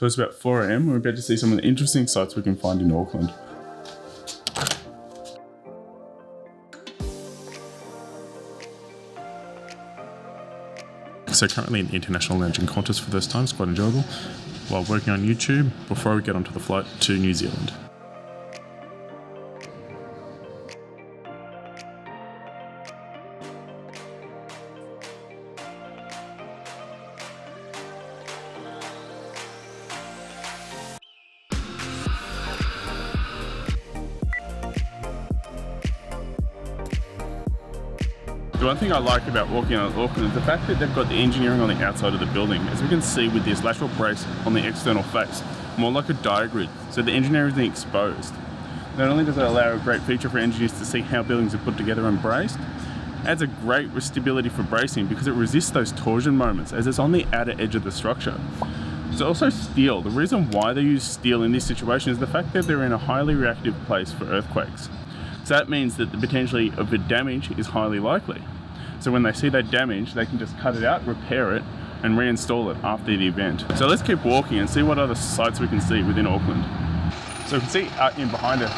So it's about 4am. We're about to see some of the interesting sites we can find in Auckland. So currently in the International Lounging Contest for this time, it's quite enjoyable. While working on YouTube, before we get onto the flight to New Zealand. The one thing I like about walking on Auckland is the fact that they've got the engineering on the outside of the building. As we can see with this lateral brace on the external face, more like a diagrid, so the engineering is exposed. Not only does it allow a great feature for engineers to see how buildings are put together and braced, adds a great stability for bracing because it resists those torsion moments as it's on the outer edge of the structure. It's also steel. The reason why they use steel in this situation is the fact that they're in a highly reactive place for earthquakes. That means that the potentially of the damage is highly likely. So when they see that damage, they can just cut it out, repair it, and reinstall it after the event. So let's keep walking and see what other sites we can see within Auckland. So we can see out in behind us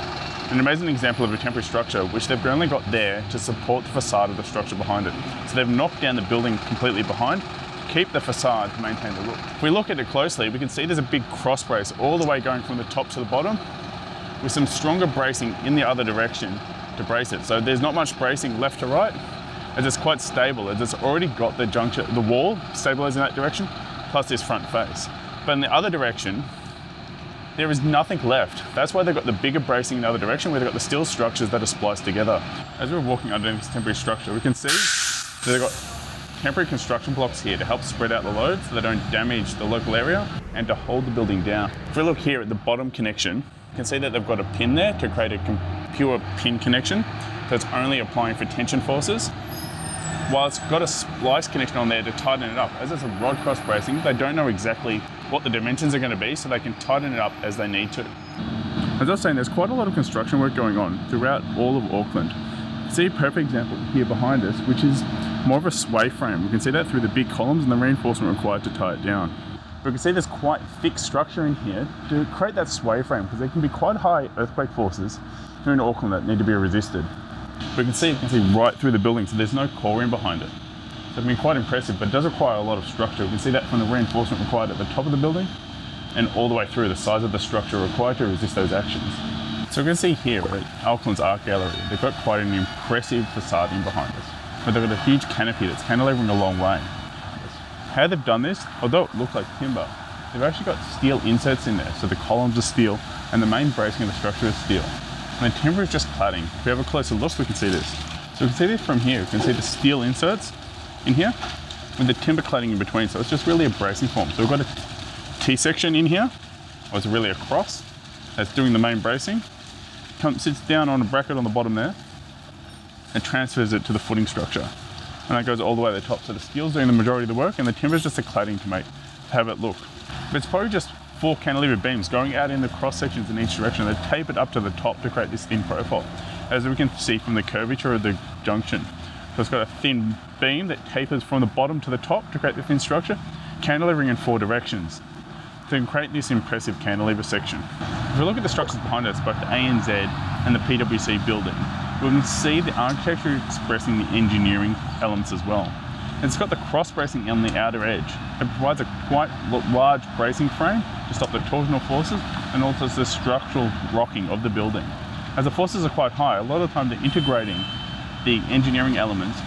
an amazing example of a temporary structure which they've only got there to support the facade of the structure behind it. So they've knocked down the building completely behind keep the facade to maintain the look. If we look at it closely, we can see there's a big cross brace all the way going from the top to the bottom with some stronger bracing in the other direction to brace it. So there's not much bracing left to right, as it's quite stable, as it's already got the juncture, the wall stabilized in that direction, plus this front face. But in the other direction, there is nothing left. That's why they've got the bigger bracing in the other direction, where they've got the steel structures that are spliced together. As we're walking underneath this temporary structure, we can see they've got temporary construction blocks here to help spread out the load so they don't damage the local area and to hold the building down. If we look here at the bottom connection, you can see that they've got a pin there to create a pure pin connection. So it's only applying for tension forces. While it's got a splice connection on there to tighten it up, as it's a rod cross bracing, they don't know exactly what the dimensions are going to be, so they can tighten it up as they need to. As I was saying, there's quite a lot of construction work going on throughout all of Auckland. See a perfect example here behind us, which is more of a sway frame. We can see that through the big columns and the reinforcement required to tie it down. We can see there's quite thick structure in here to create that sway frame because there can be quite high earthquake forces here in Auckland that need to be resisted. We can see, you can see right through the building, so there's no core in behind it. So it's been quite impressive, but it does require a lot of structure. We can see that from the reinforcement required at the top of the building and all the way through the size of the structure required to resist those actions. So we can see here at Auckland's Art Gallery, they've got quite an impressive facading behind us. But they've got a huge canopy that's cantilevering a long way. How they've done this, although it looks like timber, they've actually got steel inserts in there. So the columns are steel and the main bracing of the structure is steel. And the timber is just cladding. If we have a closer look, we can see this. So we can see this from here. We can see the steel inserts in here with the timber cladding in between. So it's just really a bracing form. So we've got a T-section in here, or it's really a cross that's doing the main bracing. Sits down on a bracket on the bottom there and transfers it to the footing structure. And that goes all the way to the top. So the steel's doing the majority of the work and the timber's just a cladding to make, to have it look. But it's probably just four cantilever beams going out in the cross sections in each direction. They're tapered up to the top to create this thin profile, as we can see from the curvature of the junction. So it's got a thin beam that tapers from the bottom to the top to create the thin structure, cantilevering in four directions to create this impressive cantilever section. If we look at the structures behind us, both the ANZ and the PwC building, we can see the architecture expressing the engineering elements as well. It's got the cross bracing on the outer edge. It provides a quite large bracing frame to stop the torsional forces and also the structural rocking of the building. As the forces are quite high, a lot of the time they're integrating the engineering elements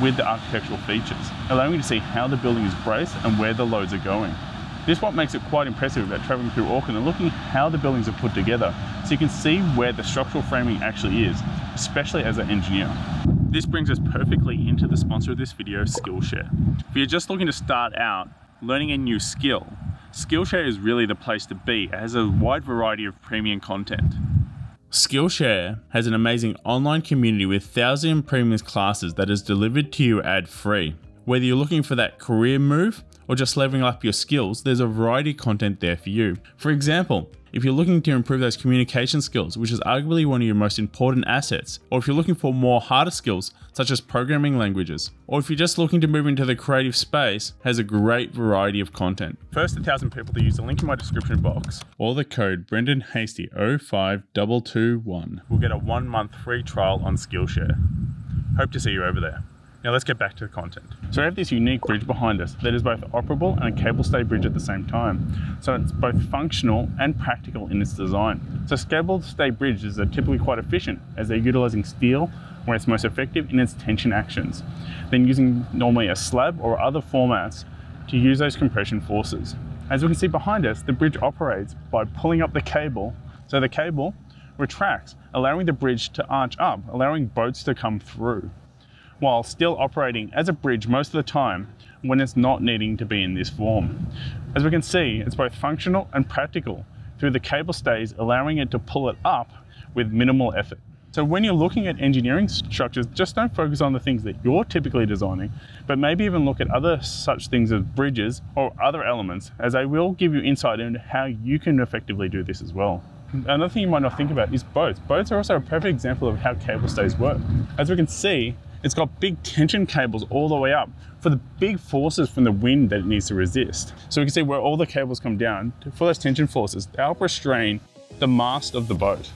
with the architectural features, allowing you to see how the building is braced and where the loads are going. This is what makes it quite impressive about traveling through Auckland and looking how the buildings are put together so you can see where the structural framing actually is, especially as an engineer. This brings us perfectly into the sponsor of this video, Skillshare. If you're just looking to start out learning a new skill, Skillshare is really the place to be. It has a wide variety of premium content. Skillshare has an amazing online community with thousands of premium classes that is delivered to you ad-free. Whether you're looking for that career move or just leveling up your skills, there's a variety of content there for you. For example, if you're looking to improve those communication skills, which is arguably one of your most important assets, or if you're looking for more harder skills, such as programming languages, or if you're just looking to move into the creative space, has a great variety of content. First 1,000 people to use the link in my description box, or the code Brendan Hasty 05221 will get a one month free trial on Skillshare. Hope to see you over there. Now let's get back to the content. So we have this unique bridge behind us that is both operable and a cable stay bridge at the same time. So it's both functional and practical in its design. So cable stay bridges are typically quite efficient as they're utilizing steel where it's most effective in its tension actions, then using normally a slab or other formats to use those compression forces. As we can see behind us, the bridge operates by pulling up the cable. So the cable retracts, allowing the bridge to arch up, allowing boats to come through while still operating as a bridge most of the time when it's not needing to be in this form. As we can see, it's both functional and practical through the cable stays, allowing it to pull it up with minimal effort. So when you're looking at engineering structures, just don't focus on the things that you're typically designing, but maybe even look at other such things as bridges or other elements, as they will give you insight into how you can effectively do this as well. Another thing you might not think about is boats. Boats are also a perfect example of how cable stays work. As we can see, it's got big tension cables all the way up for the big forces from the wind that it needs to resist. So we can see where all the cables come down for those tension forces to help restrain the mast of the boat.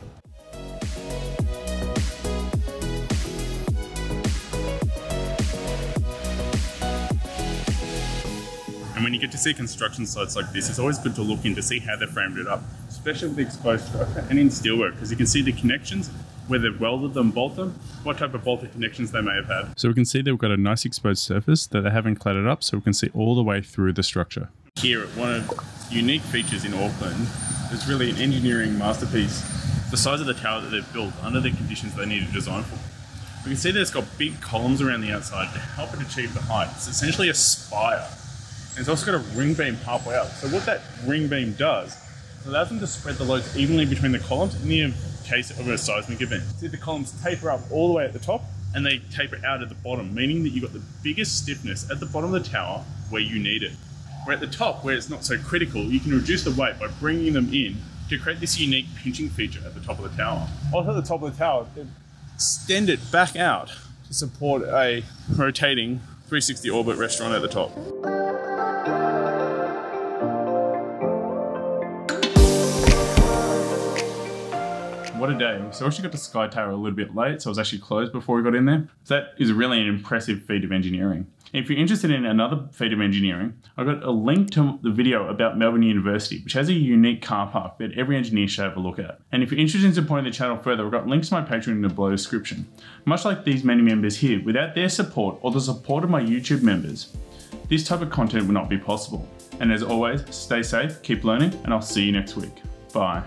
And when you get to see construction sites like this, it's always good to look in to see how they framed it up, especially with the exposed structure and in steelwork, because you can see the connections where they've welded them, bolted them, what type of bolted connections they may have had. So we can see they've got a nice exposed surface that they haven't cladded up, so we can see all the way through the structure. Here, at one of the unique features in Auckland is really an engineering masterpiece. The size of the tower that they've built under the conditions they need to design for. We can see that it's got big columns around the outside to help it achieve the height. It's essentially a spire And it's also got a ring beam halfway up. So what that ring beam does, allows them to spread the loads evenly between the columns in the case of a seismic event. See the columns taper up all the way at the top and they taper out at the bottom, meaning that you've got the biggest stiffness at the bottom of the tower where you need it. Where at the top, where it's not so critical, you can reduce the weight by bringing them in to create this unique pinching feature at the top of the tower. Also at the top of the tower, extend it back out to support a rotating 360 orbit restaurant at the top. What a day. So I actually got to Sky Tower a little bit late, so it was actually closed before we got in there. So that is really an impressive feat of engineering. If you're interested in another feat of engineering, I've got a link to the video about Melbourne University, which has a unique car park that every engineer should have a look at. And if you're interested in supporting the channel further, I've got links to my Patreon in the below description. Much like these many members here, without their support or the support of my YouTube members, this type of content would not be possible. And as always, stay safe, keep learning, and I'll see you next week. Bye.